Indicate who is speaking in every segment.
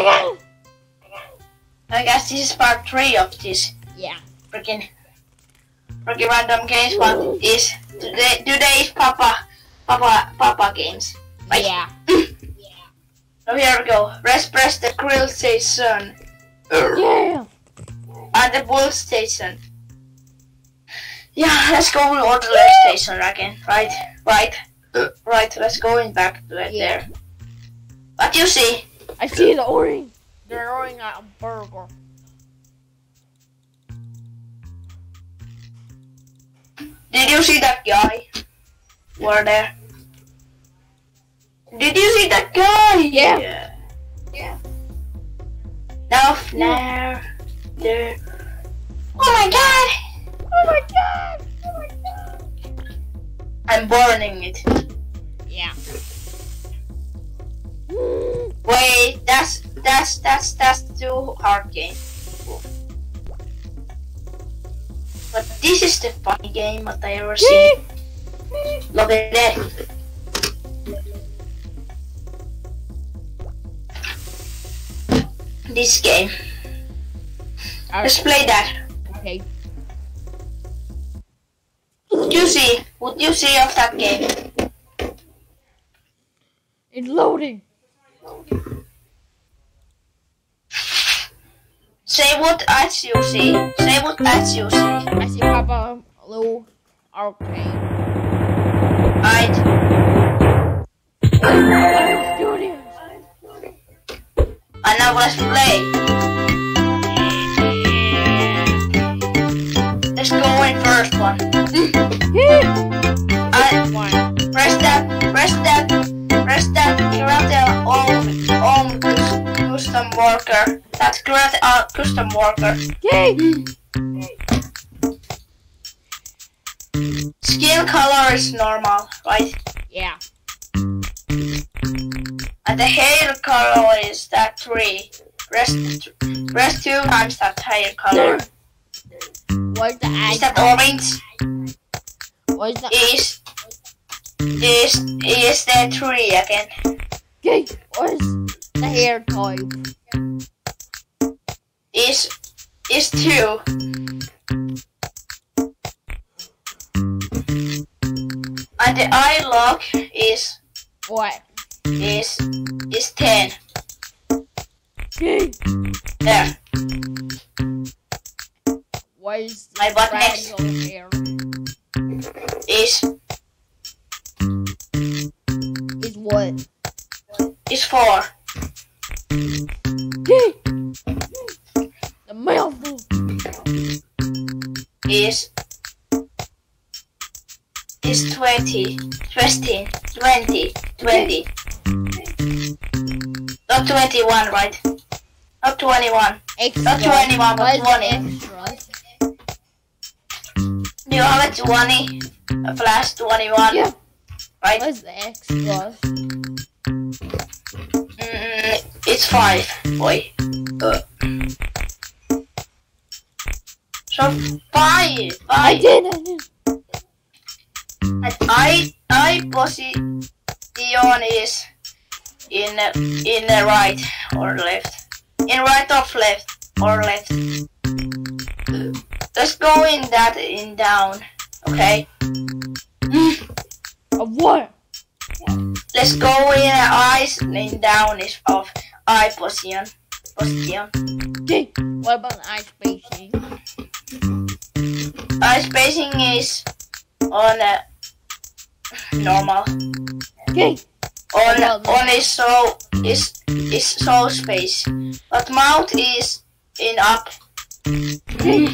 Speaker 1: Again.
Speaker 2: I guess this is part three of this
Speaker 1: Yeah.
Speaker 2: freaking freaking random games. But is today today's Papa Papa Papa games. Right.
Speaker 1: Yeah.
Speaker 2: So here we go. Let's press the grill station
Speaker 1: Yeah.
Speaker 2: and the bull station. Yeah, let's go to order station again. Right, right, uh. right. Let's go in back to it
Speaker 1: Yeah.
Speaker 2: there. What you see?
Speaker 1: I see the orange. They're throwing at a burger.
Speaker 2: Did you see that guy? Over there. Did you see that guy?
Speaker 1: Yeah.
Speaker 2: Yeah. yeah. Now, now, there. Oh my god!
Speaker 1: Oh my god. Oh my god.
Speaker 2: I'm burning it.
Speaker 1: Yeah. Mm.
Speaker 2: Wait, that's that's that's that's too hard game. But this is the funny game that I ever seen. Look at that. This game. Let's play that.
Speaker 1: Okay.
Speaker 2: What you see? What you see of that game?
Speaker 1: It's loading.
Speaker 2: Say what as you see. Say what as you see.
Speaker 1: I see Papa Lou.
Speaker 2: Right.
Speaker 1: Studios.
Speaker 2: And now let's play. Let's go in first one. custom worker. That's create a uh, custom worker.
Speaker 1: Yay!
Speaker 2: Skin color is normal, right?
Speaker 1: Yeah.
Speaker 2: And the hair color is that three. Rest, press two times that hair color.
Speaker 1: What's the
Speaker 2: Is that orange?
Speaker 1: What's the
Speaker 2: Is is is the three again?
Speaker 1: Okay. What's the hair toy.
Speaker 2: Is is two. And the eye lock is
Speaker 1: What?
Speaker 2: is is ten. There.
Speaker 1: What's the
Speaker 2: My butt next.
Speaker 1: hair?
Speaker 2: Is
Speaker 1: Is what?
Speaker 2: is four. Is 20, 20, 20, 20. Not 21, right? Not 21.
Speaker 1: Extra.
Speaker 2: Not 21, but 20.
Speaker 1: extras?
Speaker 2: You have a 20? A flash 21?
Speaker 1: Yeah.
Speaker 2: Right?
Speaker 1: What's the extras?
Speaker 2: Mm, it's 5, boy. Uh. So 5, 5.
Speaker 1: I did. I did.
Speaker 2: And I I position is in in the right or left. In right or left or left. Let's go in that in down. Okay.
Speaker 1: Of what?
Speaker 2: Let's go in eyes in down is of eye position. Position.
Speaker 1: Okay. What about eye spacing?
Speaker 2: Eye spacing is on uh, normal.
Speaker 1: Okay.
Speaker 2: On
Speaker 1: Well,
Speaker 2: on is so is is so space. But mouth is in up.
Speaker 1: Okay.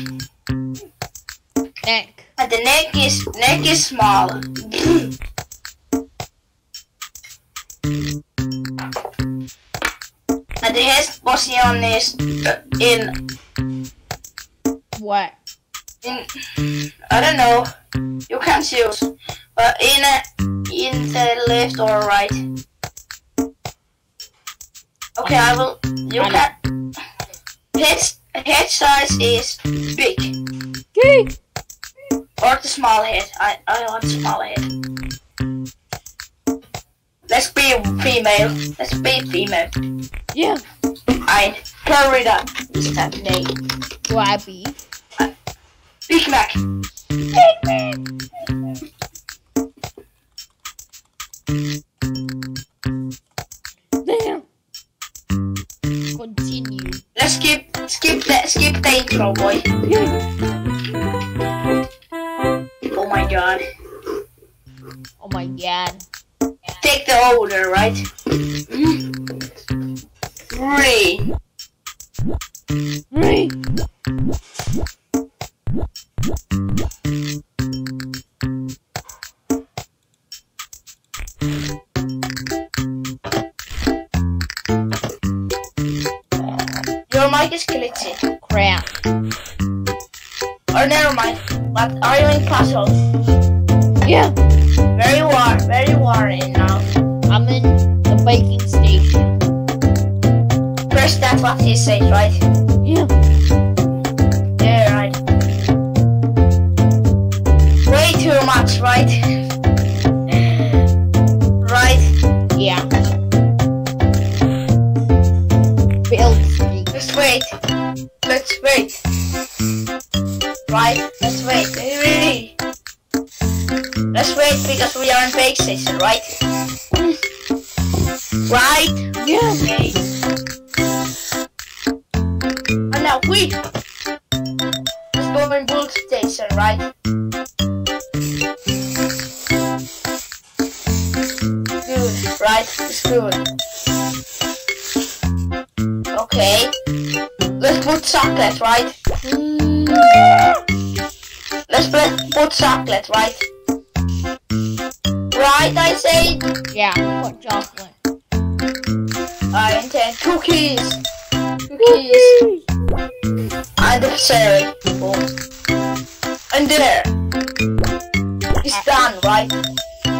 Speaker 1: Neck.
Speaker 2: And the neck is neck is small. and the head position is uh, in
Speaker 1: What?
Speaker 2: in I don't know. You can choose, but in a, in the left or right. Okay, I will. You can. Head head size is big
Speaker 1: Okay.
Speaker 2: or the small head. I I want the small head. Let's be female. Let's be female.
Speaker 1: Yeah.
Speaker 2: Ein Florida is that name.
Speaker 1: Grabby.
Speaker 2: Big Mac.
Speaker 1: Damn.
Speaker 2: Skip skip that, skip the intro, boy. Oh my god.
Speaker 1: Oh my god.
Speaker 2: Take the order, right? Mm.
Speaker 1: Three.
Speaker 2: Three. Let's put, put chocolate, right? Right, I say.
Speaker 1: yeah. Put chocolate.
Speaker 2: I intend cookies. Cookies. And the cherry. Boom. And there. It's done, right?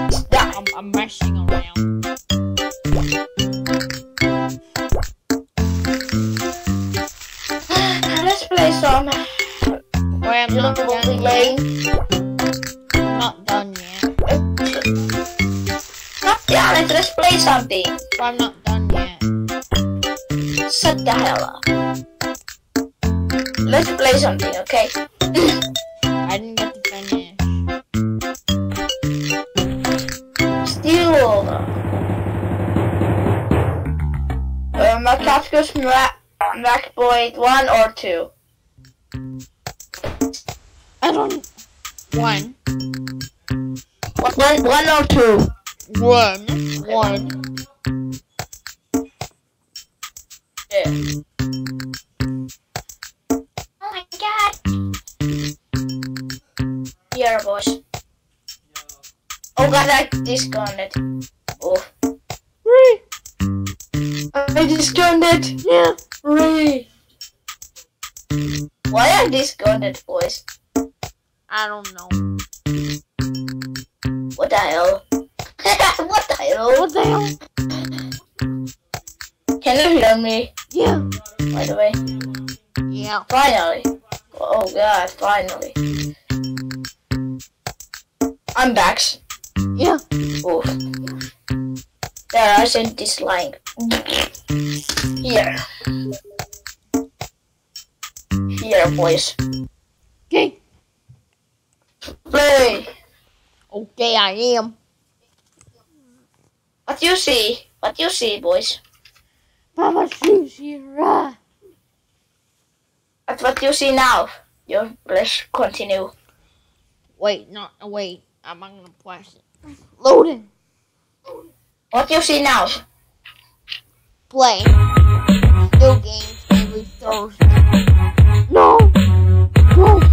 Speaker 2: It's done.
Speaker 1: I'm, I'm messing around.
Speaker 2: Play some.
Speaker 1: Well, I'm not done yet. I'm not done yet.
Speaker 2: Not. Let's play something.
Speaker 1: But I'm not done yet.
Speaker 2: Shut the hell up. Let's play something, okay?
Speaker 1: I didn't get to finish.
Speaker 2: Still. Uh, Macacus Mac Macboy 1 or 2?
Speaker 1: I don't. One.
Speaker 2: One, one or two?
Speaker 1: One. One.
Speaker 2: Yeah. Oh my god. Here, boys. Oh god, I disconnected. Oh.
Speaker 1: Three.
Speaker 2: I disconnected.
Speaker 1: Yeah.
Speaker 2: Three. Why I disconnected, boys?
Speaker 1: I don't know.
Speaker 2: What the hell? what the hell?
Speaker 1: What the hell?
Speaker 2: Can you hear me?
Speaker 1: Yeah.
Speaker 2: By the way.
Speaker 1: Yeah.
Speaker 2: Finally. Oh god, finally. I'm back.
Speaker 1: Yeah.
Speaker 2: Oof. There, I sent this line. Here. Here, boys.
Speaker 1: Okay.
Speaker 2: Play.
Speaker 1: Okay, I am.
Speaker 2: What you see? What you see, boys?
Speaker 1: Papa Sushi.
Speaker 2: That's what you see now. You let's continue.
Speaker 1: Wait, not wait. I'm not gonna press it. Loading.
Speaker 2: What you see now?
Speaker 1: Play. New games No. No. no.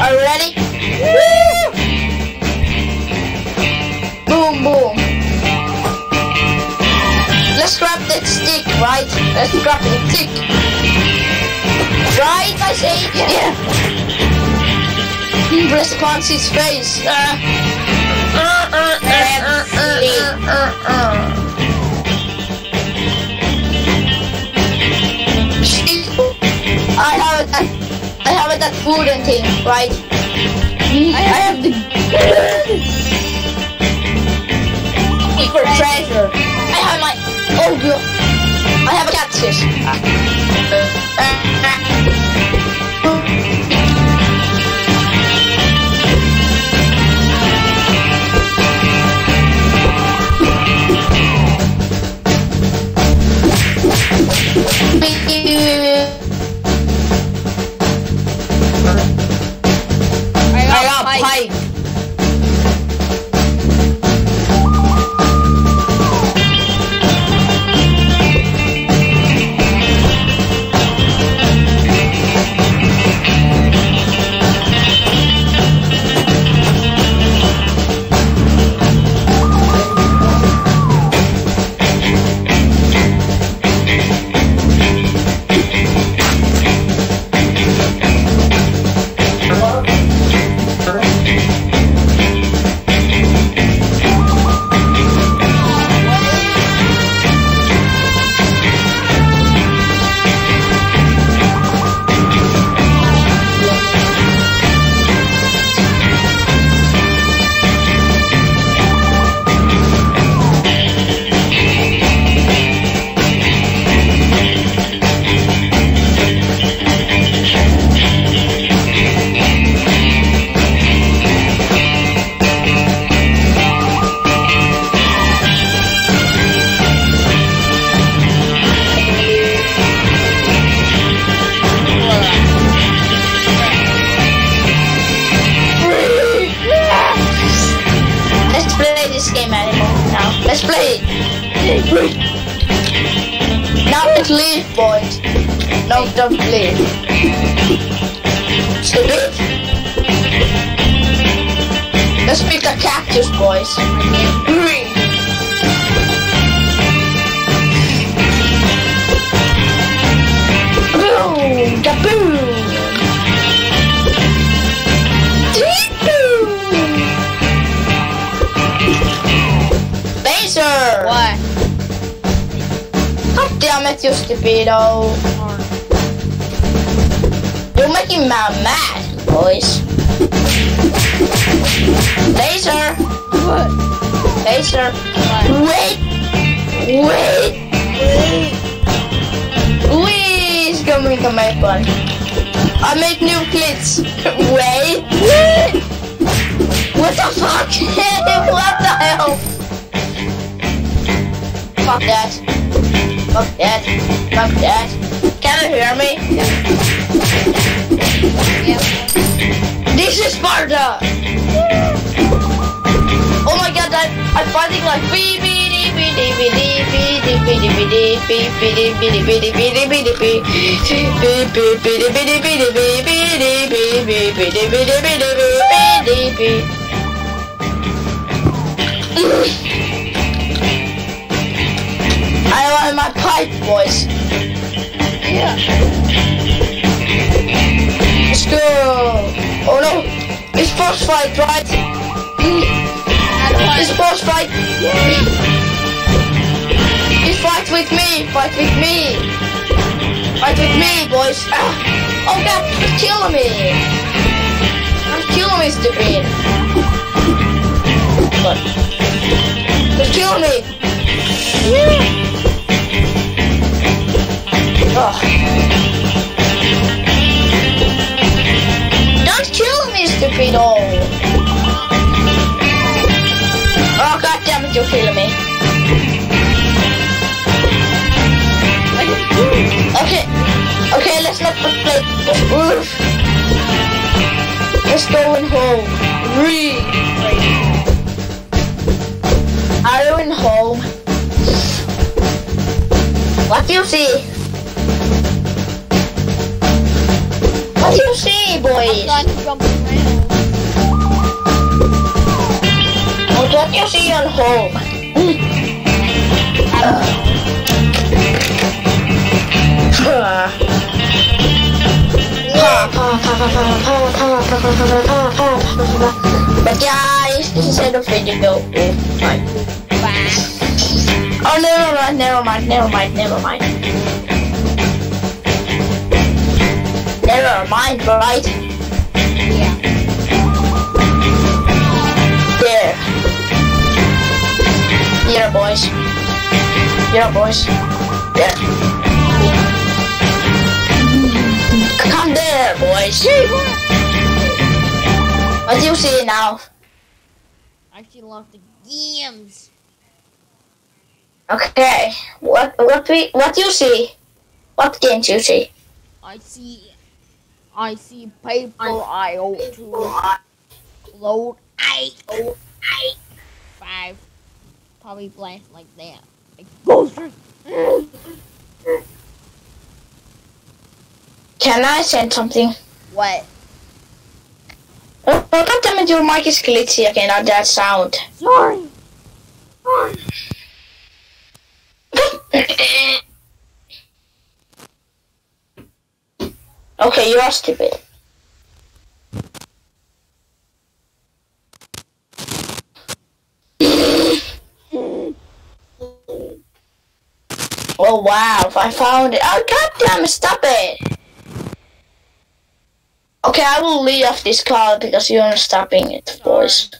Speaker 2: Are you ready? Woo! Boom, boom. Let's grab that stick, right? Let's grab the stick. Right, I say, yeah. Response his face. Uh, uh uh uh uh uh uh. I have that. I have that food and thing, right?
Speaker 1: I have the
Speaker 2: Secret treasure. I have my. Oh, good. I have a catfish.
Speaker 1: I What?
Speaker 2: God damn you stupido. You're making me mad, boys. Laser!
Speaker 1: What?
Speaker 2: Laser!
Speaker 1: What?
Speaker 2: Wait! Wait! Please come into my fun. I make new clips. Wait! What the fuck? what the hell? Fuck that. Fuck that. Fuck that. Can you hear me?
Speaker 1: Yeah.
Speaker 2: This is Sparta! I'm fighting like bee bee dee bee dee bee dee bee dee bee dee bee dee bee bee dee bee dee bee dee bee dee bee dee bee bee bee dee bee dee bee dee bee bee dee bee bee bee dee bee dee bee dee bee dee bee I want my pipe, boys.
Speaker 1: Yeah.
Speaker 2: Let's go. Oh no, it's boss fight, right? It's boss fight. It's fight with me. Fight with me. Fight with me, boys. Ah. Oh god, it's killing me. I'm killing me, stupid. But it's killing me. Ugh. Don't kill me, stupido. Oh damn didn't me? Okay, okay, let's not play. Oof. Let's go in home. Re. Are you in home? What do you see? What do you see, boys?
Speaker 1: I'm jumping.
Speaker 2: What you see on home? But guys, this is end of video. Fine. Oh, never mind, never mind, never mind, never mind. Never mind, right?
Speaker 1: Yeah.
Speaker 2: Here, boys. Here, boys. There. Come there, boys. What do you see now?
Speaker 1: I actually love the games.
Speaker 2: Okay. What what we what do you see? What games you see?
Speaker 1: I see. I see paper IO2 load eight five. Probably blast like that. Like Ghoster.
Speaker 2: Can I say something?
Speaker 1: What?
Speaker 2: Oh, God damn it, your mic is glitchy again at that sound.
Speaker 1: Sorry.
Speaker 2: okay, you are stupid. Oh wow, I found it. Oh god damn it, stop it! Okay, I will leave off this call because you're not stopping it, boys.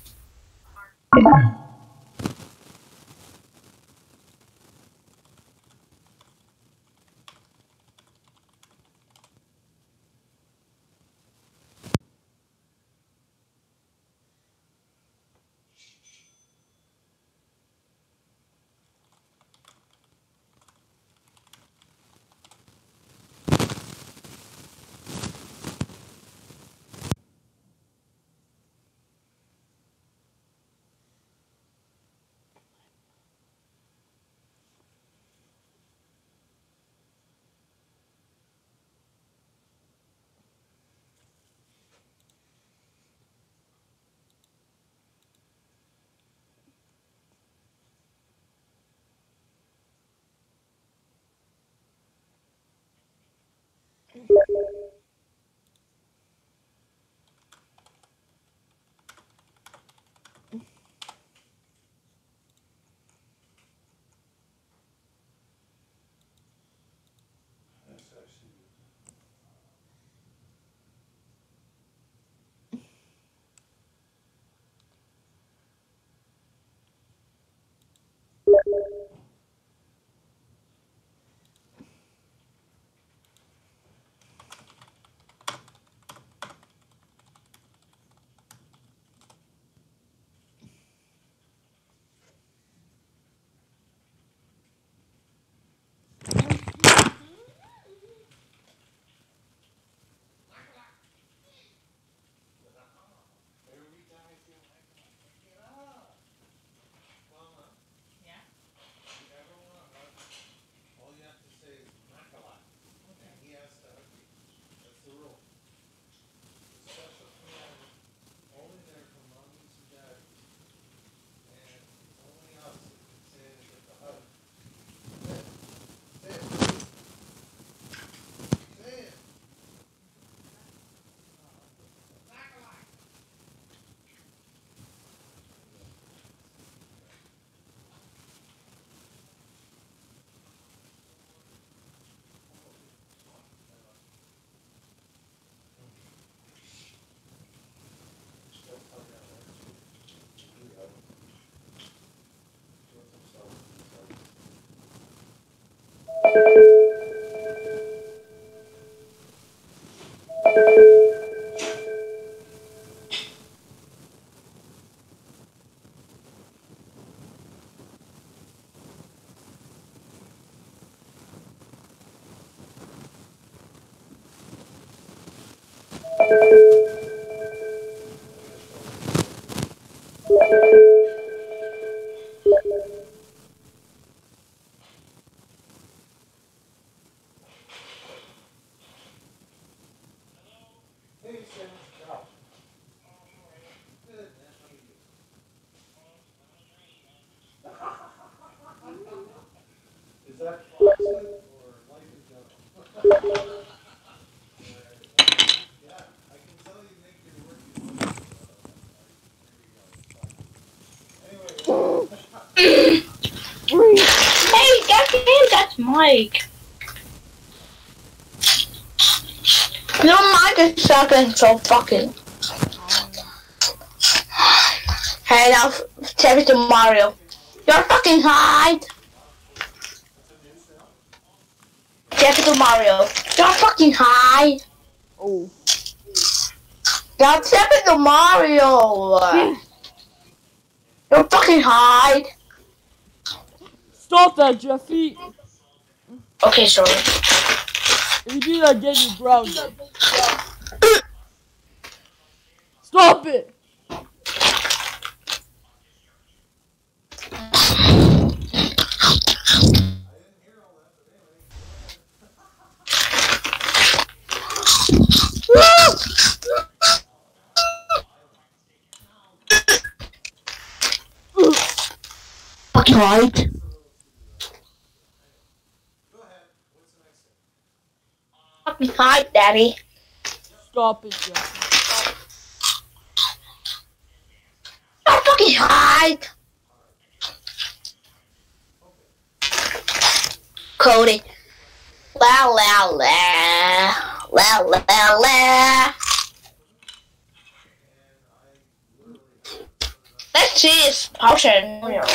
Speaker 3: hey, that's him, that's Mike. No, Mike is sucking so fucking. Hey, now, tell it to Mario. You're fucking hide. Epical Mario. You're fucking high.
Speaker 1: Oh.
Speaker 3: step into Mario. Hmm. You're fucking high.
Speaker 1: Stop that, Jeffy.
Speaker 3: Okay, sorry.
Speaker 1: If you do that again, you grounded. Stop it!
Speaker 3: tried. Stop behind, Daddy.
Speaker 1: Stop it, Jesse.
Speaker 3: Don't fucking hide. Cody. La la la. La la la. Let's see his power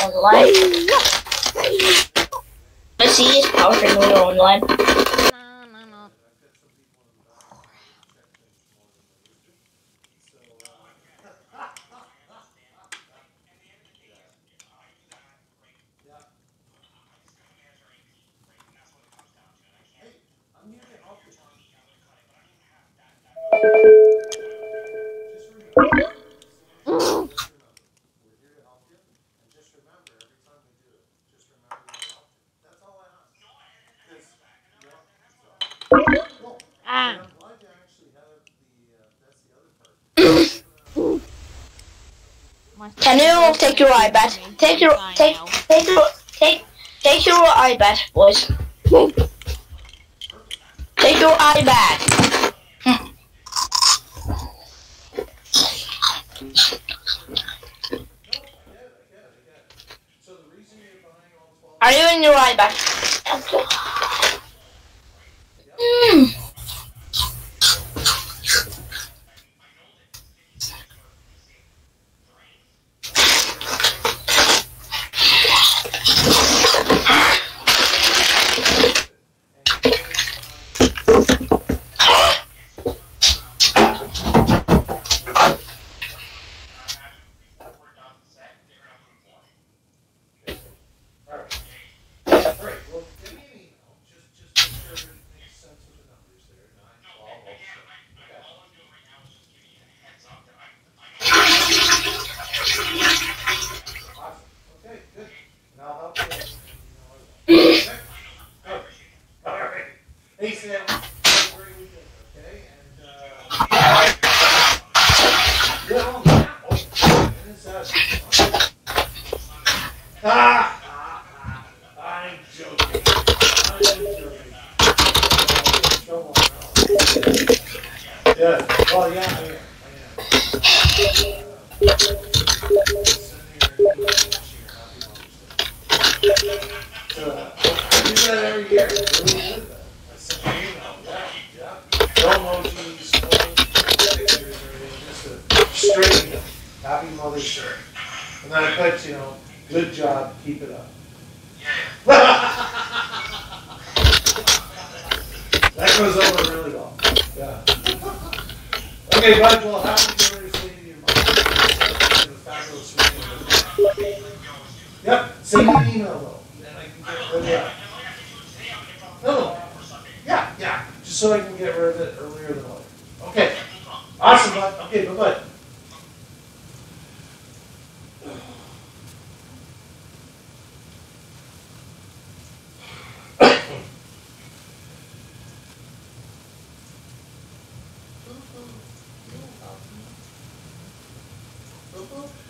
Speaker 3: online. Let's see his power online. Take your iPad. Take your take take your take take your iPad, boys. Take your iPad.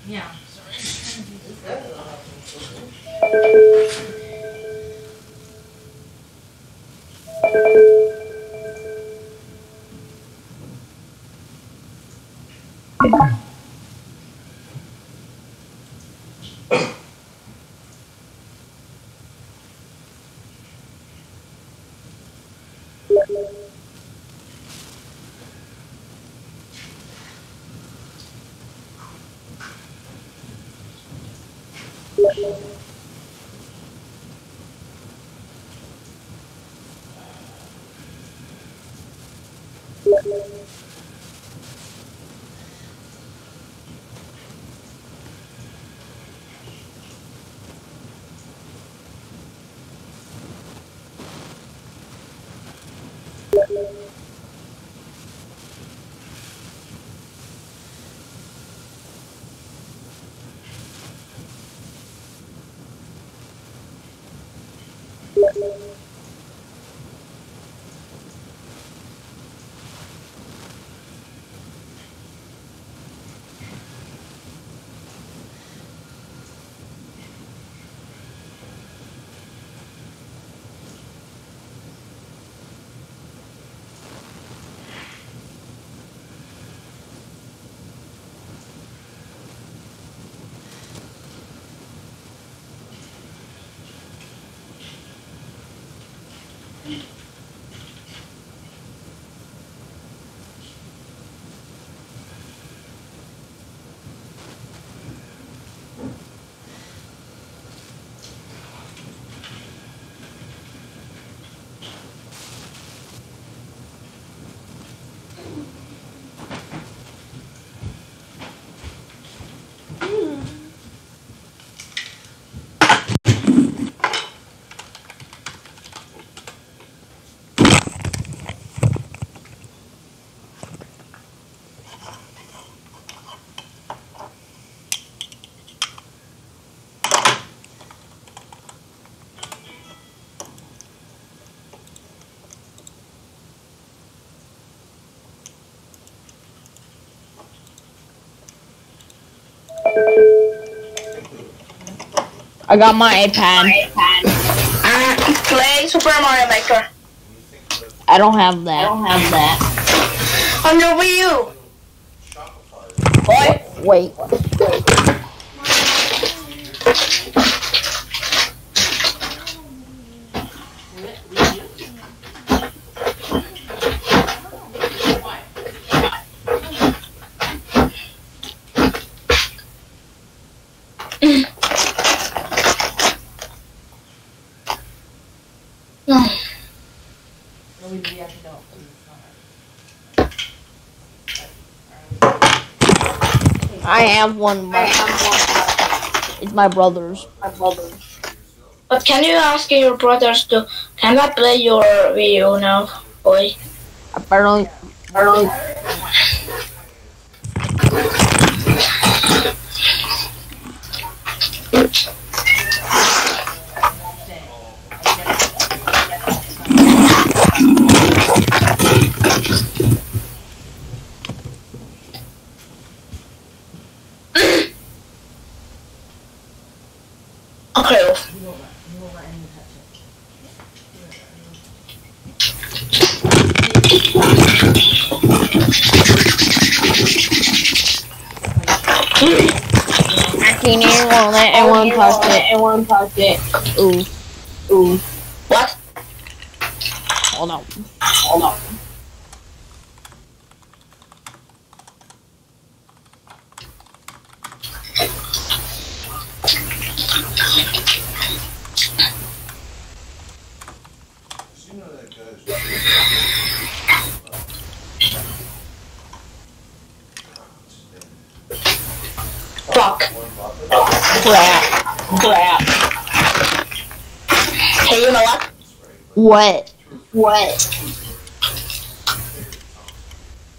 Speaker 4: Yeah. I
Speaker 1: got my iPad.
Speaker 2: Play Super Mario Maker
Speaker 1: I don't have that.
Speaker 5: I don't have that.
Speaker 2: on your Wii U.
Speaker 1: Boy. Wait. I have one. It's my brother's.
Speaker 2: But can you ask your brothers to can I play your Wii U now, boy?
Speaker 1: Apparently, apparently.
Speaker 2: Okay.
Speaker 1: Actually, anyone won't let anyone touch it.
Speaker 5: Anyone touch it?
Speaker 1: Ooh,
Speaker 5: Ooh.
Speaker 2: What?
Speaker 1: hold on.
Speaker 5: Hold on.
Speaker 3: You know that guy's
Speaker 2: Fuck.
Speaker 1: Crap.
Speaker 5: Crap.
Speaker 2: Hey, you know what?
Speaker 1: What?
Speaker 5: What?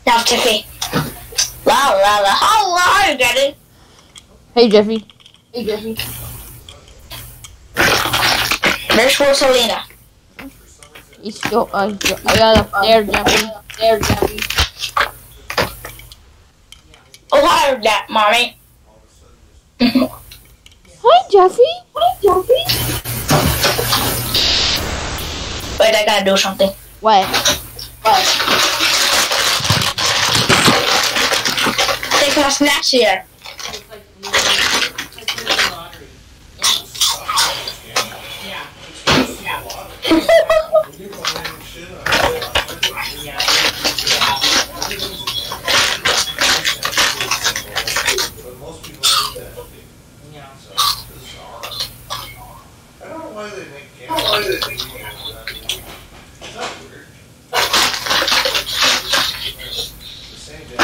Speaker 2: Now, Tiffy. La la la. How are you getting?
Speaker 1: Hey, Jeffy.
Speaker 5: Hey, Jeffy.
Speaker 2: There's Rosalina.
Speaker 1: He's go. Uh, go- I got up there, Jeffy.
Speaker 5: There, Jeffy.
Speaker 2: Oh, hi, that mommy.
Speaker 1: Hi, Jeffy. Hi, Jeffy.
Speaker 2: Wait, I gotta do something.
Speaker 1: What? What?
Speaker 2: Take my snacks here.
Speaker 3: But most people don't eat that.
Speaker 6: Yeah.
Speaker 3: So, this is hard. I don't know why they make canned Is that weird? The same day.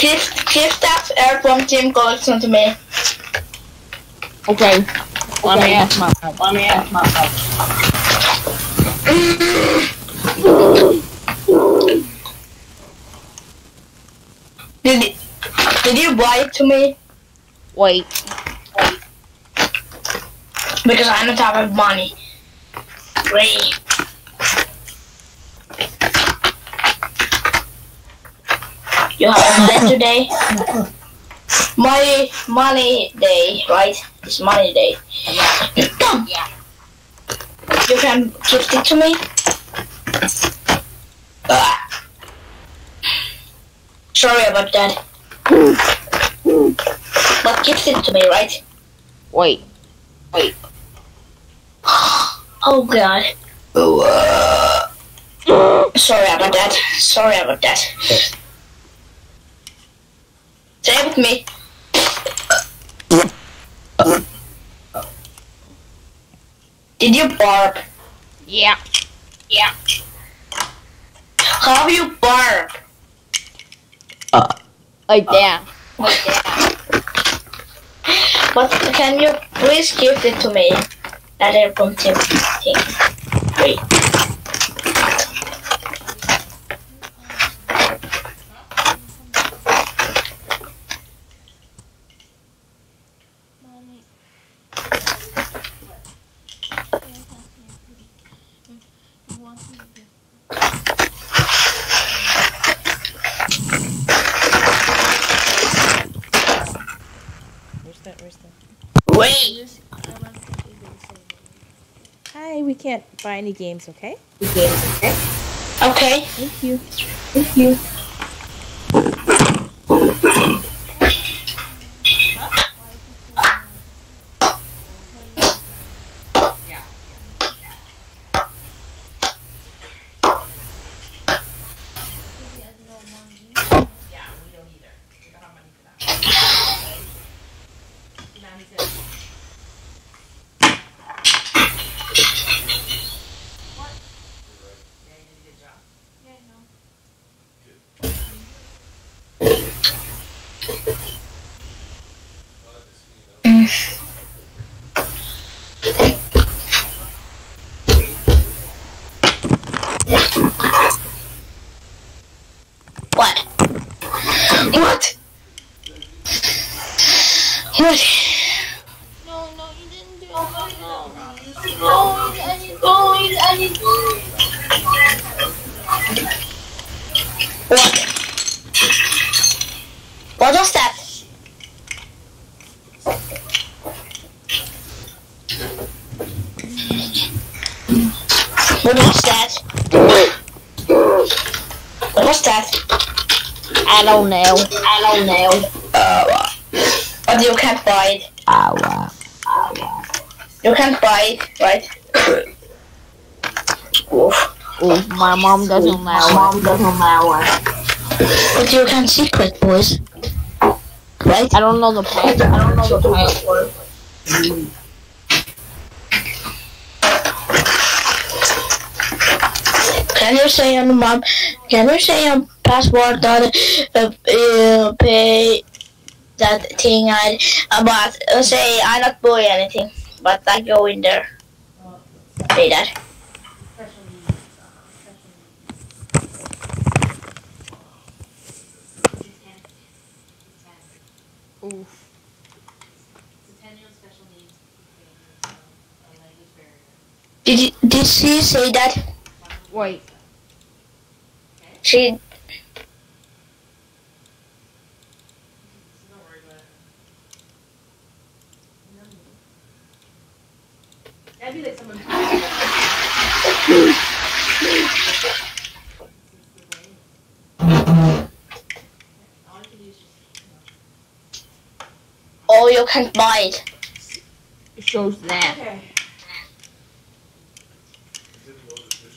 Speaker 2: Give, give that airplane team to me.
Speaker 1: Okay. Let me ask my.
Speaker 5: Let me ask my
Speaker 2: Did you, did you buy it to me?
Speaker 1: Wait.
Speaker 2: Because I'm don't have money. Great. You have a bet today? Money, money day, right? It's money day.
Speaker 6: Yeah.
Speaker 2: You can gift it to me? Ah. Sorry about that. But gift it to me, right?
Speaker 1: Wait. Wait.
Speaker 2: Oh god. Sorry about that. Sorry about that. Stay with me. Did you bark?
Speaker 1: Yeah.
Speaker 2: Yeah. How do you bark? Uh.
Speaker 1: Like that.
Speaker 2: But can you please give it to me? That airplane tip thing. Wait.
Speaker 6: Where's that? Where's that?
Speaker 2: Wait.
Speaker 6: Hi, we can't buy any games, okay?
Speaker 2: Okay. Okay.
Speaker 6: Thank you.
Speaker 2: What? What? What?
Speaker 1: No, no, you didn't do it. No, no. No, I didn't go. I didn't
Speaker 2: What? What was that? What was that? What was that?
Speaker 1: I don't know. I don't know.
Speaker 2: Uh, but you can't buy it. You can't buy it, right? Oof.
Speaker 1: My mom doesn't allow
Speaker 5: Mom doesn't allow.
Speaker 2: But you can't secret, boys. Right?
Speaker 1: I don't know the password. I don't know the password.
Speaker 2: Can you say on mom? Can you say on password dot uh, uh, pay that thing I about uh, say I not buy anything, but I go in there. Say that.
Speaker 6: Oof.
Speaker 2: Did did she say that?
Speaker 6: Wait.
Speaker 2: She
Speaker 6: That'd be like someone.
Speaker 2: oh you can't buy it.
Speaker 6: It shows that.
Speaker 1: Okay.
Speaker 3: didn't know that this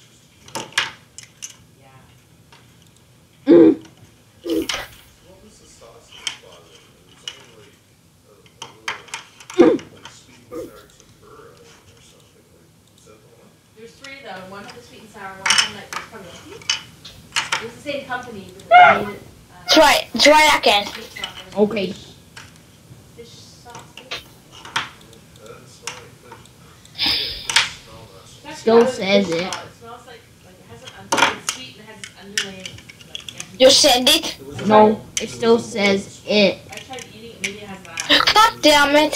Speaker 3: was- What was the sauce that you bought? It was only like a, a little, like sweet and sour tempura or something. Like, was that the one?
Speaker 1: There's three though. One had the sweet and sour. One had like the probably. It was the same company, but they made it. Uh,
Speaker 2: Try try that again.
Speaker 1: fish sauce.
Speaker 6: Okay.
Speaker 1: Fish sauce.
Speaker 3: That didn't smell like fish. Yeah, it didn't smell that.
Speaker 1: It's actually
Speaker 6: Still
Speaker 1: not a
Speaker 6: says
Speaker 1: fish
Speaker 6: it.
Speaker 1: sauce. It smells like like it has an under- it's sweet and it has this underlaying. Like, yeah.
Speaker 2: You send it.
Speaker 3: It was a-
Speaker 6: No, it still says it.
Speaker 1: I tried eating it. Maybe it has that.
Speaker 2: God damn it.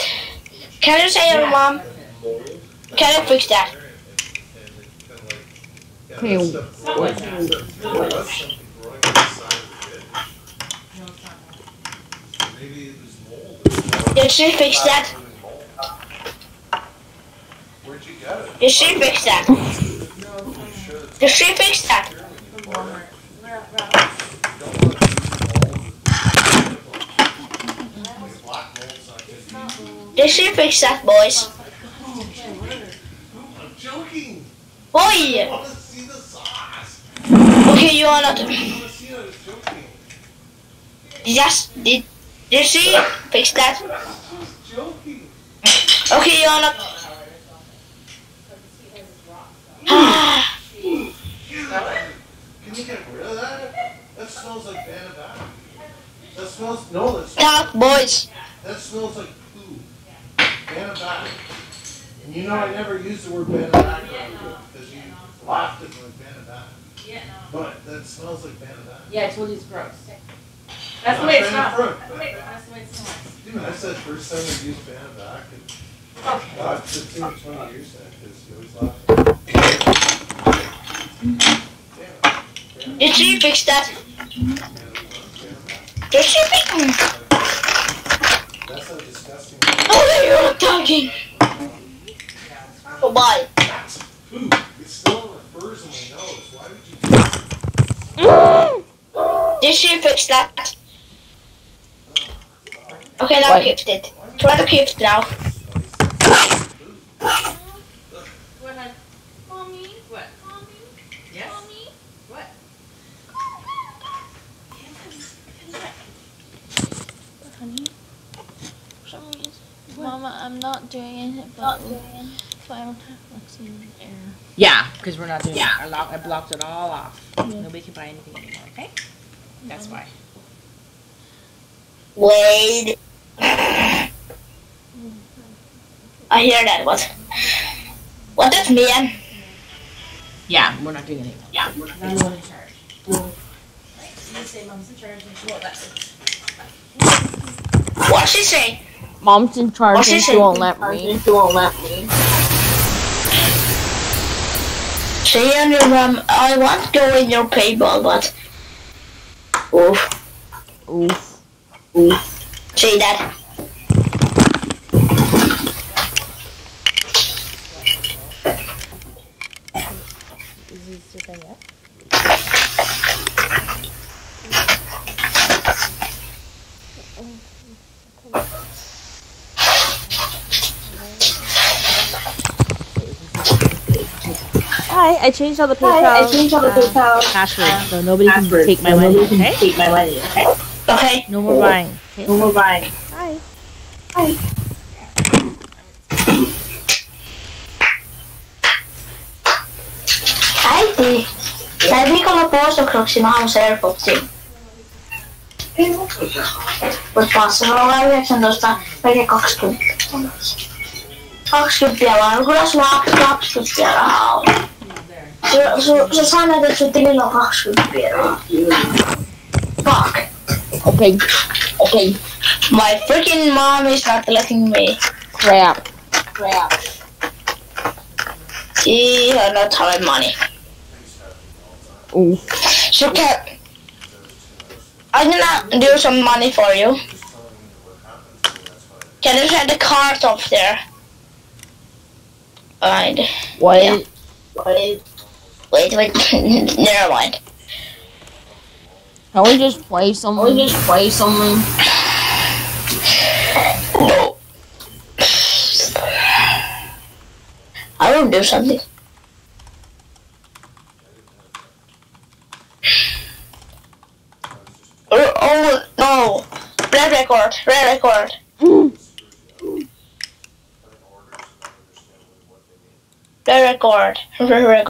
Speaker 2: Can you say your mom? Can you fix that?
Speaker 3: And it kind of like, yeah,
Speaker 6: Okay,
Speaker 3: that stuff
Speaker 1: Something
Speaker 3: growing-
Speaker 1: like that.
Speaker 3: There was something growing on the side of the
Speaker 1: No, it's not that.
Speaker 3: kid. Maybe it was mold. It was mold.
Speaker 2: Did she fix that?
Speaker 3: Where'd you get it?
Speaker 2: Did she fix that?
Speaker 1: No,
Speaker 3: You
Speaker 1: it's
Speaker 3: should.
Speaker 2: Did she fix that?
Speaker 3: Here you
Speaker 1: from
Speaker 3: bought it.
Speaker 1: Walmart. Where, where?
Speaker 3: You want to use mold. Like black mold's not good.
Speaker 1: It's not mold.
Speaker 2: Did she fix that, boys?
Speaker 3: I'm joking.
Speaker 2: Boy!
Speaker 3: I want to see the sauce.
Speaker 2: Okay, you are not.
Speaker 3: I want to see it. I was joking.
Speaker 2: Yes, did, did she fix that?
Speaker 3: I was joking.
Speaker 2: Okay, you are not.
Speaker 3: Can you get rid of that? That smells like Bannabac. That smells, no, that smells,
Speaker 2: Talk, boys.
Speaker 3: that smells like poo. Bannabac. And you know I never use the word Bannabac because you laughed at me like Bannabac.
Speaker 1: Yeah, no.
Speaker 3: But that smells like Bannabac.
Speaker 1: Yeah, I told you it's gross. That's the way it
Speaker 3: Not
Speaker 1: smells.
Speaker 3: Bannabac.
Speaker 1: That's the way it smells.
Speaker 3: Dude, I said first time I used Bannabac and
Speaker 1: Okay.
Speaker 3: God, it's 15 20 years now because you always laugh at me. Damn it.
Speaker 2: Did she fix that? Did she fix
Speaker 3: That's how disgusting.
Speaker 2: Oh, you're not talking. Oh, bye.
Speaker 3: That's poo. Still in in my nose. Why would you?
Speaker 2: Did she fix that? Okay, now keep it. Try to keep it now.
Speaker 7: Mama, I'm not doing it, but so I don't have vaccine error.
Speaker 6: Yeah, because we're not doing yeah. I, lock, I blocked it all off. Nobody can buy anything anymore, okay? That's mm-hmm. why.
Speaker 2: Wait. I hear that. What? What does mean?
Speaker 6: Yeah, we're not doing anything. Yeah.
Speaker 1: I'm the one in charge. Right? You say mom's in charge and she won't let me.
Speaker 2: What she say?
Speaker 7: Mom's in charge
Speaker 2: What's
Speaker 7: and
Speaker 2: she
Speaker 7: she
Speaker 2: say?
Speaker 7: won't let me.
Speaker 5: She won't let me.
Speaker 2: Say on your um, I want to go in your paintball, but oof.
Speaker 7: Oof.
Speaker 2: Say that.
Speaker 6: Is this the thing up?
Speaker 7: Hi, I changed all the PayPal
Speaker 5: I changed all the
Speaker 7: uh,
Speaker 5: PayPal
Speaker 7: passwords, so nobody
Speaker 5: passwords.
Speaker 7: can take my
Speaker 5: so
Speaker 7: money.
Speaker 5: nobody can
Speaker 7: Okay?
Speaker 5: Take my money, okay?
Speaker 2: Okay.
Speaker 7: No more buying. Okay?
Speaker 5: No more buying.
Speaker 7: Hi.
Speaker 2: Äiti, sä ei viikolla pois Crocsilla aamussa AirPodsiin. Voit maassa olla 19, melkein 20. 20 vaan, kyllä sulla 20 rahaa on. Su, su, sä sanoit, että sun tilillä on 20 rahaa. Fuck.
Speaker 6: Okay.
Speaker 2: Okay. My freaking mom is not letting me.
Speaker 6: Crap.
Speaker 2: Crap. She has not having money.
Speaker 6: Ooh.
Speaker 2: So can I'm gonna do some money for you. Can you set the card up there? Alright.
Speaker 6: What?
Speaker 2: Yeah. Wait, wait, wait. Never mind.
Speaker 6: Can we just play some?
Speaker 2: We just play something. No. I will do something. Oh, oh no! Red record, red record. Mm. Red record, red record.